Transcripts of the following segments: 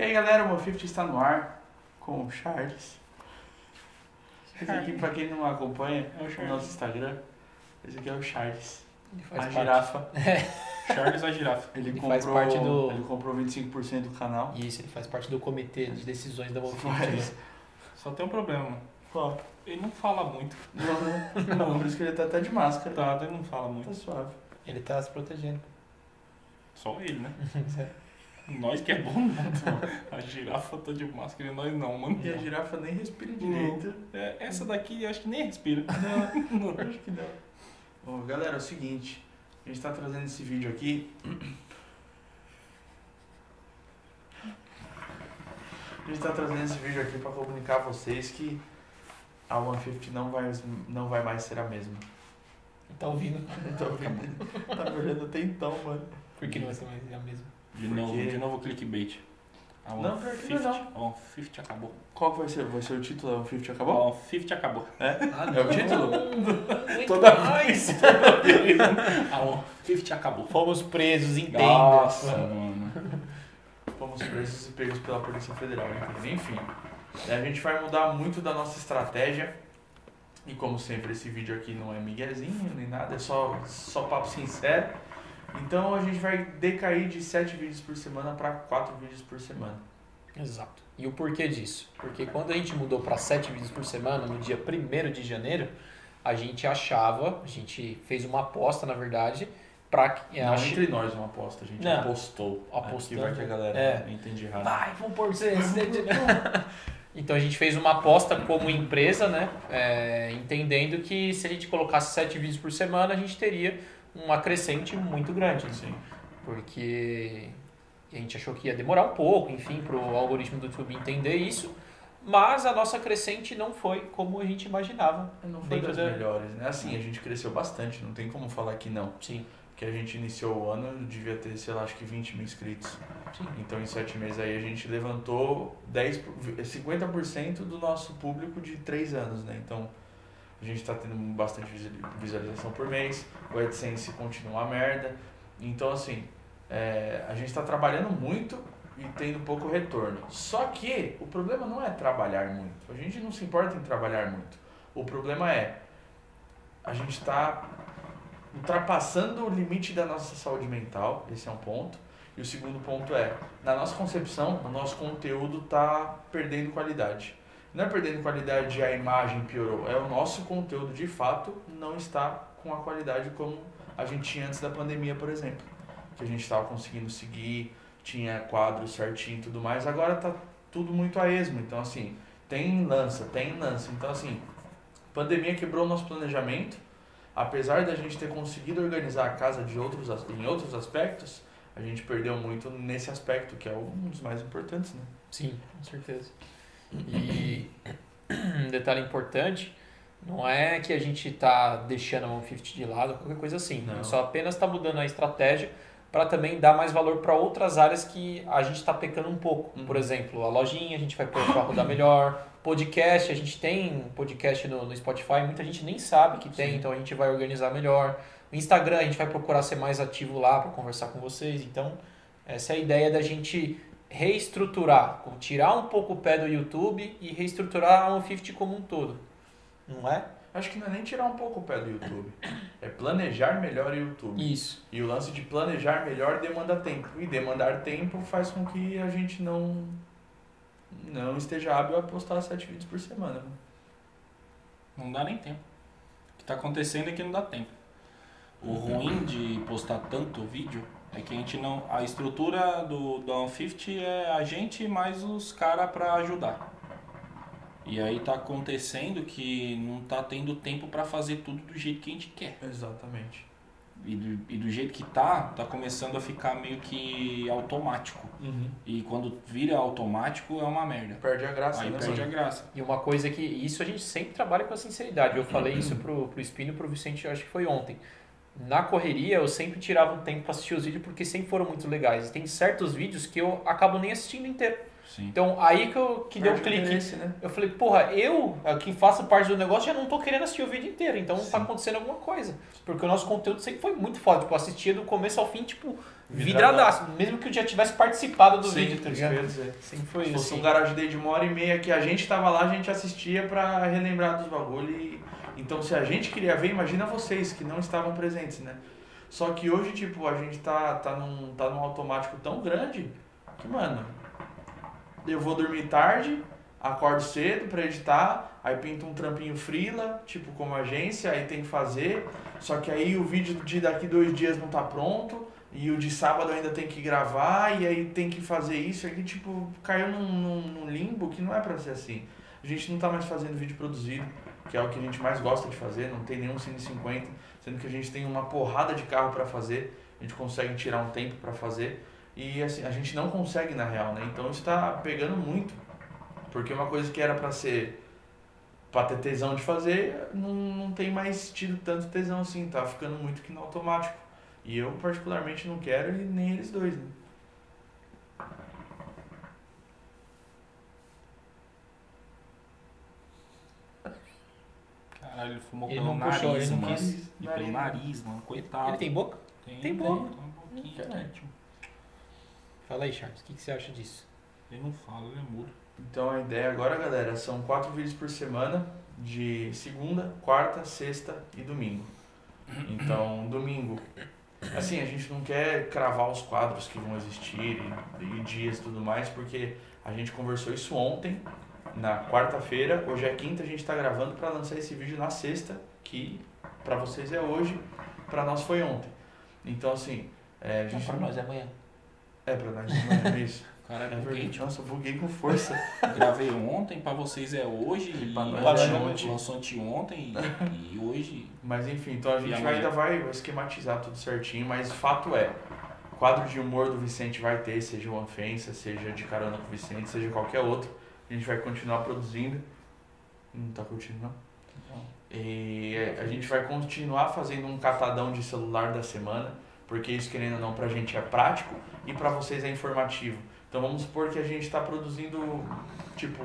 E aí galera, o Mofift está no ar com o Charles. Esse aqui, pra quem não acompanha, É o o Charles. nosso Instagram, esse aqui é o Charles. Ele A faz parte. girafa. Charles a girafa. Ele, Ele comprou, faz parte do- ele comprou 25% do canal. Isso, ele faz parte do comitê de decisões da Wolf Faz. Só tem um problema. Ó, Ele não fala muito. Não, né? Não, por isso que ele tá até de máscara. Tá, ele não fala Tá muito. suave. Ele tá se protegendo. Só ele, né? Nós que é bom, mano. A girafa tá de máscara e nós não, mano. E a girafa nem respira direito. É, essa daqui eu acho que nem respira. Não, acho que não. Bom, galera, é o seguinte. A gente tá trazendo esse vídeo aqui. A gente tá trazendo esse vídeo aqui pra comunicar a vocês que a 150 não vai, não vai mais ser a mesma. Tá ouvindo? Tá ouvindo? Tá me olhando até então, mano. Por que não vai ser mais a mesma? De Por novo, de novo clickbait. A Não, pior que não. 150 a 150 acabou. Qual que vai ser? Vai ser o título? A 150 A acabou? 150 acabou. Ah, É o título? Toda vez. A 150 acabou. Fomos presos, entenda. Nossa, mano. Fomos presos e pegos pela Polícia Federal, entende? Enfim, a gente vai mudar muito da nossa estratégia. E como sempre, esse vídeo aqui não é miguezinho nem nada, é só, só papo sincero. Então a gente vai decair de 7 vídeos por semana para 4 vídeos por semana. Exato. E o porquê disso? Porque quando a gente mudou para 7 vídeos por semana, no dia 1 de janeiro, a gente achava, a gente fez uma aposta, na verdade, para que. Não ach- entre nós uma aposta, a gente Não. apostou. Apostando. Aqui vai que a galera É. entende errado. Vai, vamos pôr você. Então a gente fez uma aposta como empresa, né? É, entendendo que se a gente colocasse 7 vídeos por semana, a gente teria uma crescente muito grande. Sim. Porque a gente achou que ia demorar um pouco, enfim, para o algoritmo do YouTube entender isso. Mas a nossa crescente não foi como a gente imaginava. Não foi das da- melhores, né? Assim, a gente cresceu bastante, não tem como falar que não. Sim, Porque a gente iniciou o ano, devia ter, sei lá, acho que 20 mil inscritos. sim. Então, em sete meses aí, a gente levantou 10, por- 50% do nosso público de 3 anos, né? Então, a gente está tendo bastante visual- visualização por mês, o AdSense continua uma merda. Então, assim, é, a gente está trabalhando muito e tendo pouco retorno. Só que o problema não é trabalhar muito. A gente não se importa em trabalhar muito. O problema é a gente está ultrapassando o limite da nossa saúde mental, esse é um ponto. E o segundo ponto é, na nossa concepção, o nosso conteúdo está perdendo qualidade. Não é perdendo qualidade a imagem piorou, é o nosso conteúdo de fato não está com a qualidade como a gente tinha antes da pandemia, por exemplo. Que a gente estava conseguindo seguir, tinha quadro certinho e tudo mais. Agora tá tudo muito a esmo. Então, assim, tem lança, tem lança. Então, assim, pandemia quebrou o nosso planejamento. Apesar da gente ter conseguido organizar a casa de outros, em outros aspectos, a gente perdeu muito nesse aspecto, que é um dos mais importantes, né? Sim, com certeza. E um detalhe importante, não é que a gente está deixando a 150 de lado, qualquer coisa assim. Não. só apenas está mudando a estratégia para também dar mais valor para outras áreas que a gente está pecando um pouco. Uhum. Por exemplo, a lojinha a gente vai pôr para rodar melhor. Podcast, a gente tem podcast no, no Spotify, muita gente nem sabe que tem, Sim. então a gente vai organizar melhor. O Instagram, a gente vai procurar ser mais ativo lá para conversar com vocês. Então, essa é a ideia da gente reestruturar, tirar um pouco o pé do YouTube e reestruturar a 150 como um todo. Não é? Acho que não é nem tirar um pouco o pé do YouTube. É planejar melhor o YouTube. Isso. E o lance de planejar melhor demanda tempo. E demandar tempo faz com que a gente não não esteja hábil a postar sete vídeos por semana. né? Não dá nem tempo. O que tá acontecendo é que não dá tempo. O ruim de postar tanto vídeo é que a gente não. A estrutura do, do 150 é a gente mais os caras pra ajudar. E aí tá acontecendo que não tá tendo tempo pra fazer tudo do jeito que a gente quer. Exatamente. E do, e do jeito que tá, tá começando a ficar meio que automático. E quando vira automático é uma merda. Perde a graça, Aí né? perde a graça. E uma coisa que isso a gente sempre trabalha com a sinceridade. Eu falei isso pro, pro Espino e pro Vicente, acho que foi ontem. Na correria, eu sempre tirava um tempo pra assistir os vídeos porque sempre foram muito legais. E tem certos vídeos que eu acabo nem assistindo inteiro. Sim. Então aí que, eu, que deu um clique. né? Eu falei, porra, eu, que faço parte do negócio, já não tô querendo assistir o vídeo inteiro. Então Sim. tá acontecendo alguma coisa. Porque o nosso conteúdo sempre foi muito foda. Tipo, assistia do começo ao fim, tipo, vidradaço. Mesmo que eu já tivesse participado do Sim, vídeo, tá ligado? Sempre foi Se isso. fosse um garagem day de uma hora e meia que a gente tava lá, a gente assistia pra relembrar dos bagulho. E... Então, se a gente queria ver, imagina vocês que não estavam presentes, né? Só que hoje, tipo, a gente tá, tá, num, tá num automático tão grande que, mano, eu vou dormir tarde, acordo cedo pra editar, aí pinto um trampinho frila, tipo, como agência, aí tem que fazer. Só que aí o vídeo de daqui dois dias não tá pronto. E o de sábado ainda tem que gravar, e aí tem que fazer isso, aí tipo, caiu num, num, num limbo que não é pra ser assim. A gente não tá mais fazendo vídeo produzido, que é o que a gente mais gosta de fazer, não tem nenhum Cine 50, sendo que a gente tem uma porrada de carro pra fazer, a gente consegue tirar um tempo pra fazer, e assim, a gente não consegue na real, né? Então isso tá pegando muito, porque uma coisa que era pra ser pra ter tesão de fazer, não, não tem mais tido tanto tesão assim, tá ficando muito que no automático. E eu particularmente não quero e nem eles dois, né? Caralho, ele fumou Ele pelo não nariz, puxou, ele não mano. quis. E pelo nariz, mano. Coitado. Ele tem boca? Tem, tem boca. tem um pouquinho, Caralho. né? Fala aí, Charles, o que, que você acha disso? Ele não fala, ele é mudo. Então a ideia agora, galera, são quatro vídeos por semana, de segunda, quarta, sexta e domingo. Então, domingo. Assim, a gente não quer cravar os quadros que vão existir e, e dias e tudo mais, porque a gente conversou isso ontem, na quarta-feira. Hoje é quinta, a gente tá gravando para lançar esse vídeo na sexta, que para vocês é hoje, para nós foi ontem. Então, assim, é, a gente não- nós é amanhã. É pra nós, não é isso. Cara, É é verdade. verdade. Nossa, buguei com força. Gravei ontem, pra vocês é hoje. E pra nós é ontem. lançou anteontem e, e hoje. Mas enfim, então a gente amanhã? ainda vai esquematizar tudo certinho, mas fato é, quadro de humor do Vicente vai ter, seja o Anfensa, seja de carona com o Vicente, seja qualquer outro. A gente vai continuar produzindo. Não tá curtindo não? E é, a gente vai continuar fazendo um catadão de celular da semana, porque isso querendo ou não pra gente é prático e pra vocês é informativo. Então vamos supor que a gente tá produzindo tipo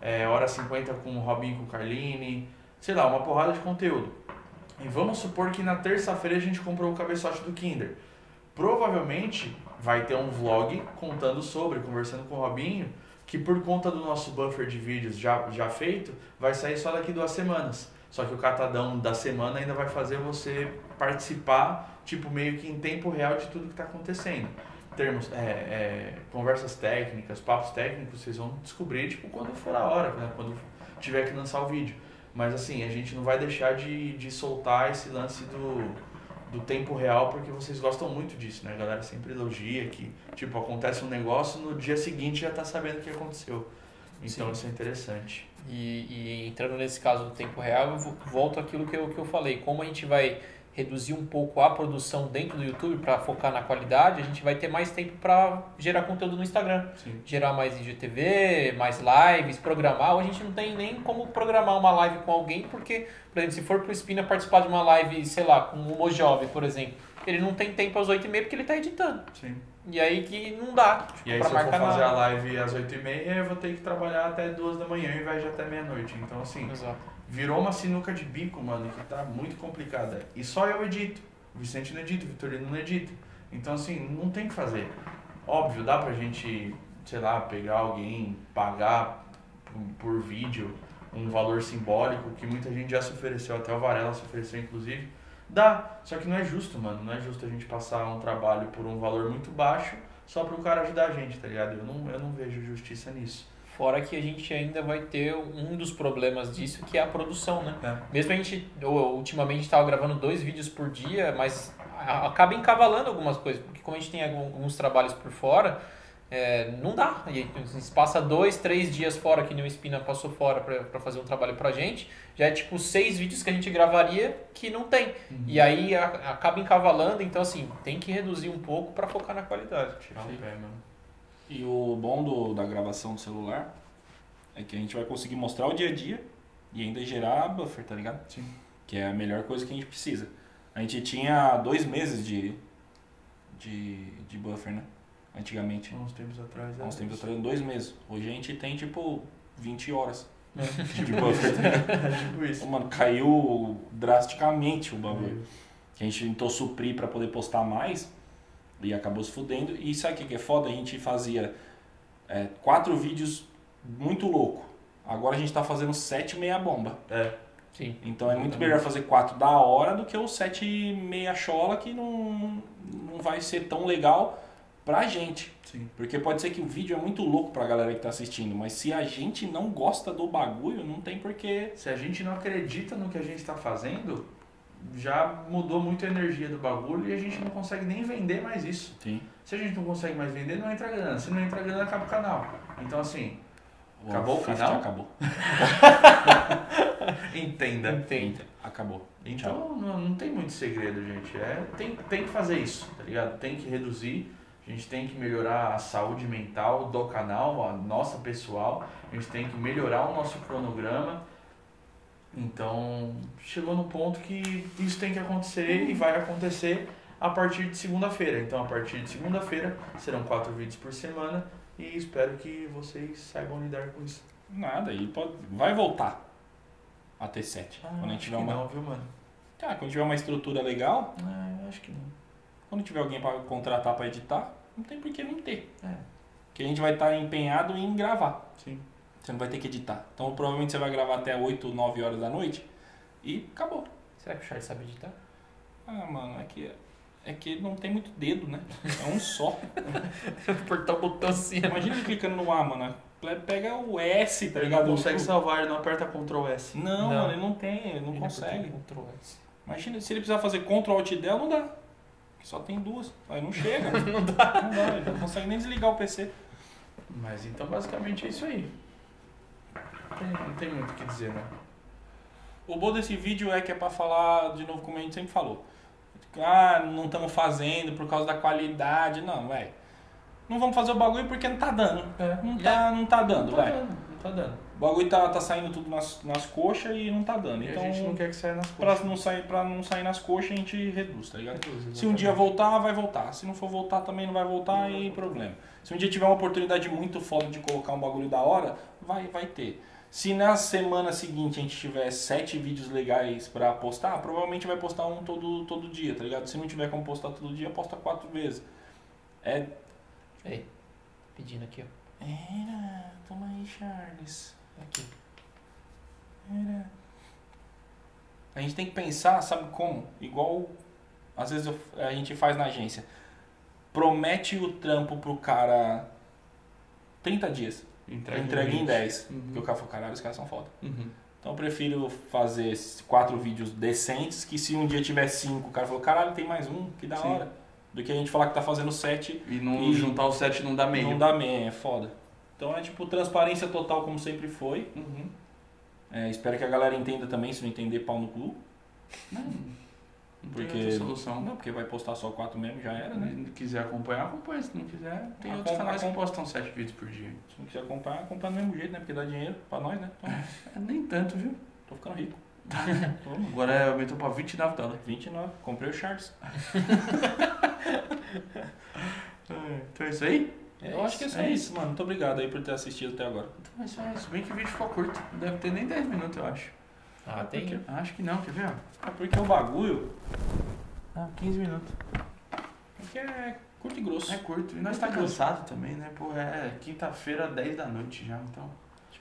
é, hora 50 com o Robinho e com o Carline, sei lá, uma porrada de conteúdo. E vamos supor que na terça-feira a gente comprou o cabeçote do Kinder. Provavelmente vai ter um vlog contando sobre, conversando com o Robinho, que por conta do nosso buffer de vídeos já, já feito, vai sair só daqui duas semanas. Só que o catadão da semana ainda vai fazer você participar, tipo, meio que em tempo real de tudo que está acontecendo. Termos, é, é, conversas técnicas, papos técnicos, vocês vão descobrir, tipo, quando for a hora, né? quando tiver que lançar o vídeo. Mas assim, a gente não vai deixar de, de soltar esse lance do, do tempo real, porque vocês gostam muito disso, né? A galera sempre elogia que, tipo, acontece um negócio, no dia seguinte já tá sabendo o que aconteceu. Então Sim. isso é interessante. E, e entrando nesse caso do tempo real, eu vo- volto àquilo que eu, que eu falei. Como a gente vai reduzir um pouco a produção dentro do YouTube para focar na qualidade, a gente vai ter mais tempo para gerar conteúdo no Instagram. Sim. Gerar mais IGTV, mais lives, programar. Hoje a gente não tem nem como programar uma live com alguém, porque, por exemplo, se for pro Spina participar de uma live, sei lá, com o Mojove, por exemplo, ele não tem tempo às 8h30 porque ele tá editando. Sim. E aí que não dá tipo, E aí se eu for fazer a nada. live às 8h30, eu vou ter que trabalhar até duas da manhã ao invés de até meia-noite. Então assim, Exato. Virou uma sinuca de bico, mano, que tá muito complicada. E só eu edito. O Vicente não edita, o Vitorino não edita. Então, assim, não tem o que fazer. Óbvio, dá pra gente, sei lá, pegar alguém, pagar por, vídeo um valor simbólico, que muita gente já se ofereceu, até o Varela se ofereceu, inclusive. Dá, só que não é justo, mano. Não é justo a gente passar um trabalho por um valor muito baixo só pro cara ajudar a gente, tá ligado? Eu não, eu não vejo justiça nisso. Fora que a gente ainda vai ter um dos problemas disso, que é a produção, né? É. Mesmo a gente, ultimamente, estava gravando dois vídeos por dia, mas acaba encavalando algumas coisas, porque como a gente tem alguns trabalhos por fora, é, não dá. E a gente passa dois, três dias fora, que nem o Espina passou fora para fazer um trabalho pra gente, já é tipo seis vídeos que a gente gravaria que não tem. E aí a- acaba encavalando, então assim, tem que reduzir um pouco para focar na qualidade. Tirar o pé, mano. E o bom do, da gravação do celular é que a gente vai conseguir mostrar o dia a dia e ainda gerar buffer, tá ligado? Sim. Que é a melhor coisa que a gente precisa. A gente tinha dois meses de, de, de buffer, né? antigamente. Há uns tempos atrás. Há uns é tempos atrás, dois meses. Hoje a gente tem tipo 20 horas É, de buffer. tá ligado? é tipo isso. Mano, caiu drasticamente o bagulho. Que a gente tentou suprir pra poder postar mais e acabou se fudendo. E sabe o que que é foda? A gente fazia é, quatro vídeos muito louco. Agora a gente tá fazendo sete meia bomba. É. Sim. Então é muito Exatamente. melhor fazer quatro da hora do que o sete meia chola que não, não vai ser tão legal pra gente. Sim. Porque pode ser que o vídeo é muito louco pra galera que tá assistindo, mas se a gente não gosta do bagulho, não tem porquê. Se a gente não acredita no que a gente está fazendo, já mudou muito a energia do bagulho e a gente não consegue nem vender mais isso. Sim. Se a gente não consegue mais vender, não entra grana. Se não entra grana, acaba o canal. Então, assim, Acabou o 50 canal? Acabou. entenda. Entendo. Acabou. Então, não, não tem muito segredo, gente. É, tem, tem que fazer isso, tá ligado? Tem que reduzir. A gente tem que melhorar a saúde mental do canal, a nossa pessoal. A gente tem que melhorar o nosso cronograma. Então, chegou no ponto que isso tem que acontecer e vai acontecer a partir de segunda-feira. Então, a partir de segunda-feira serão quatro vídeos por semana e espero que vocês saibam lidar com isso. Nada, e pode, vai voltar a ter 7. quando a gente acho tiver que uma. não, viu, mano? Ah, quando tiver uma estrutura legal, É, acho que não. quando tiver alguém para contratar para editar, não tem por que não ter. É, Porque a gente vai estar empenhado em gravar. sim. Você não vai ter que editar. Então provavelmente você vai gravar até 8, 9 horas da noite e acabou. Será que o Charles sabe editar? Ah, mano, é que, é que não tem muito dedo, né? É um só. Apertar o botão assim. Imagina ele clicando no A, mano. Pega o S, tá Ele ligado? não consegue salvar, ele não aperta Ctrl S. Não, Não. mano, ele não tem, ele não Ele consegue. Ctrl S. Imagina se ele precisar fazer Ctrl Alt Del, não dá. Só tem duas. Aí não chega. não dá. Não dá, ele não consegue nem desligar o PC. Mas então basicamente é isso aí. Tem- não tem muito o que dizer, né? O bom desse vídeo é que é pra falar, de novo, como a gente sempre falou. Ah, não estamos fazendo por causa da qualidade. Não, velho. Não vamos fazer o bagulho porque não tá dando. É. Não tá, não tá dando, Não tá velho. dando, não tá dando. O bagulho tá, tá saindo tudo nas, nas coxas e não tá dando. E Então, a gente não quer que saia nas pra, coxas. não sair, pra não sair nas coxas, a gente reduz, tá ligado? Reduz, Se um dia voltar, vai voltar. Se não for voltar, também não vai voltar e problema. Se um dia tiver uma oportunidade muito foda de colocar um bagulho da hora, vai, vai ter. Se na semana seguinte a gente tiver sete vídeos legais pra postar, provavelmente vai postar um todo, todo dia, tá ligado? Se não tiver como postar todo dia, posta quatro vezes. É. Ei, pedindo aqui, ó. Era, toma aí, Charles. Aqui. Era. A gente tem que pensar, sabe como? Igual às vezes eu- a gente faz na agência. Promete o trampo pro cara 30 dias. Entrega, Entrega em 20. 10. Uhum. Porque o cara falou, caralho, os caras são foda. Uhum. Então eu prefiro fazer quatro vídeos decentes, que se um dia tiver cinco, o cara falou, caralho, tem mais um, que da Sim. hora. Do que a gente falar que tá fazendo sete E não E- juntar o 7 não dá meio. não dá meia, é foda. Então é tipo transparência total como sempre foi. Uhum. É, espero que a galera entenda também, se não entender, pau no cu. Não, não Porque- tem solução. Não, porque vai postar só quatro mesmo, já era, né? Se quiser acompanhar, acompanha. Se não quiser, tem Acompa- outros canais que postam 7 vídeos por dia. Se não quiser acompanhar, acompanha do mesmo jeito, né? Porque dá dinheiro pra nós, né? Então, É, nem tanto, viu? tô ficando rico. Agora é, aumentou pra 29 dólares. 29, comprei o Charles. Então é isso aí? Eu acho que é só é isso, mano. Muito obrigado aí por ter assistido até agora. Então é só isso. Bem que o vídeo ficou curto. Não deve ter nem 10 minutos, eu acho. Ah, tem. Porque- Acho que não, quer ver? É porque o bagulho Ah, 15 minutos. é que é curto e grosso. É curto. E nós tá cansado também, né? Pô, é quinta-feira, 10 da noite já, então.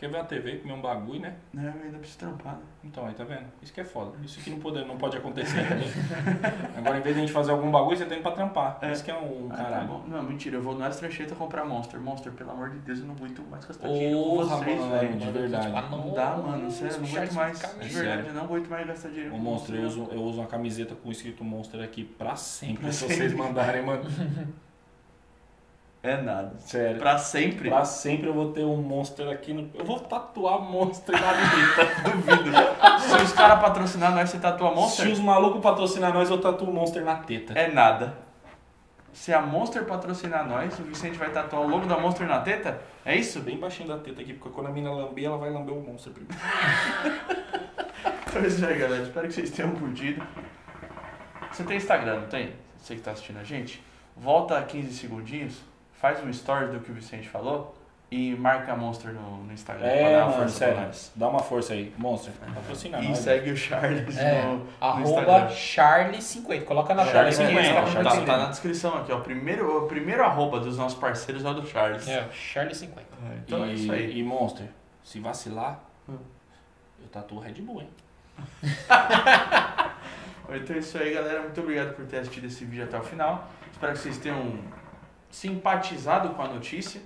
A quer ver uma TV, comer um bagulho, né? Né, eu ainda preciso trampar, né? Então, aí tá vendo? Isso que é foda. Isso que não pode, não pode acontecer também. Agora, em vez de a gente fazer algum bagulho, você tem pra trampar. É. Isso que é um Ah, tá caralho. bom. Não, mentira, eu vou no Extra Cheita comprar Monster. Monster, pelo amor de Deus, eu não aguento mais gastar dinheiro com Porra, vocês, mano, velho. de verdade. Não dá, mano, sério, não aguento mais. De verdade, eu não aguento mais gastar dinheiro O com monstro, eu uso, eu uso uma camiseta com escrito Monster aqui pra sempre. Pra se sempre. vocês mandarem, mano. É nada. Sério. Pra sempre. Pra sempre eu vou ter um Monster aqui no. Eu vou tatuar Monster na vida. Duvido. Se os caras patrocinar nós, você tatua Se Monster? os malucos patrocinar nós, eu tatuo Monster na teta. É nada. Se a Monster patrocinar nós, o Vicente vai tatuar o logo da Monster na teta? É isso? Bem baixinho da teta aqui, porque quando a mina lamber, ela vai lamber o Monster primeiro. Então é isso aí, galera. Espero que vocês tenham curtido. Você tem Instagram, não tem? Você que tá assistindo a gente? Volta 15 segundinhos, faz um story do que o Vicente falou e marca a Monster no, no Instagram pra É, dar uma mano, força sério. pra nós. Dá uma força aí. Monster, patrocina E nós. segue o Charles É, no, no Arroba Instagram. Charlie50. Coloca na tela Charlie aí, 50, tá Tá, tá na descrição aqui, ó. O primeiro, o primeiro arroba dos nossos parceiros é o do Charles. É, Charlie50. É, Então e, é isso aí. E Monster, se vacilar, Hum. eu tatuo Red Bull, hein? Então é isso aí, galera. Muito obrigado por ter assistido esse vídeo até o final. Espero que vocês tenham simpatizado com a notícia.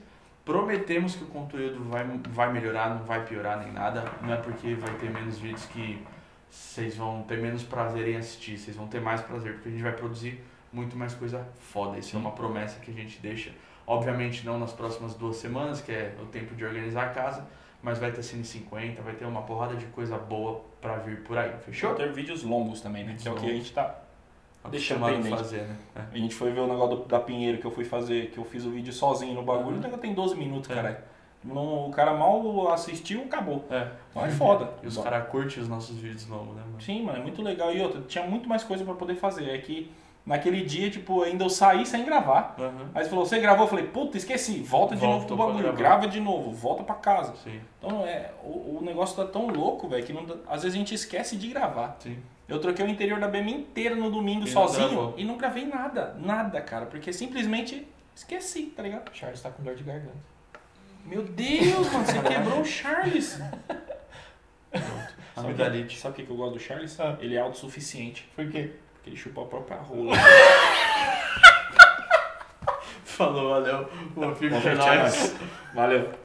Prometemos que o conteúdo vai, vai melhorar, não vai piorar nem nada. Não é porque vai ter menos vídeos que vocês vão ter menos prazer em assistir. Vocês vão ter mais prazer, porque a gente vai produzir muito mais coisa foda. Isso é uma promessa que a gente deixa. Obviamente não nas próximas duas semanas, que é o tempo de organizar a casa, mas vai ter Cine 50, vai ter uma porrada de coisa boa pra vir por aí. Fechou? Vou ter vídeos longos também, né? Que é o que a gente tá. Deixando pendente. fazer, né? É. A gente foi ver o negócio do- da Pinheiro que eu fui fazer, que eu fiz o vídeo sozinho no bagulho. Uhum. O negócio tem 12 minutos, É. caralho. Não- o cara mal assistiu, acabou. É. Mas é foda. E os caras curtem os nossos vídeos novos, né, mano? Sim, mano, é muito legal. E outra, tinha muito mais coisa pra poder fazer. É que naquele dia, tipo, ainda eu saí sem gravar. Aham. Aí você falou, você gravou? Eu falei, puta, esqueci. Volta de novo pro bagulho. Grava de novo, volta pra casa. Sim, Então, é, o, o negócio tá tão louco, velho, que não às vezes a gente esquece de gravar. sim. Eu troquei o interior da BM inteira no domingo E não sozinho gravou. e não gravei nada. Nada, cara. Porque simplesmente esqueci, tá ligado? Charles tá com dor de garganta. Meu Deus, mano, você quebrou o Charles. Amidalite. Sabe o que que eu gosto do Charles? Ah. Ele é autossuficiente. Por quê? Porque ele chupa a própria rola. Falou, valeu. Filme, nós. tchau. Valeu.